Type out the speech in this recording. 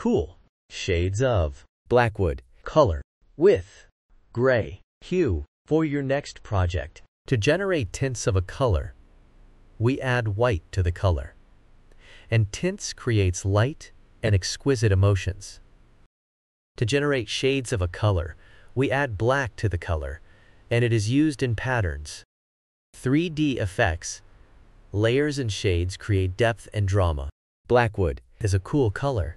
cool shades of Blackwood. color with gray hue for your next project. To generate tints of a color, we add white to the color. And tints creates light and exquisite emotions. To generate shades of a color, we add black to the color, and it is used in patterns. 3D effects, layers and shades create depth and drama. Blackwood is a cool color,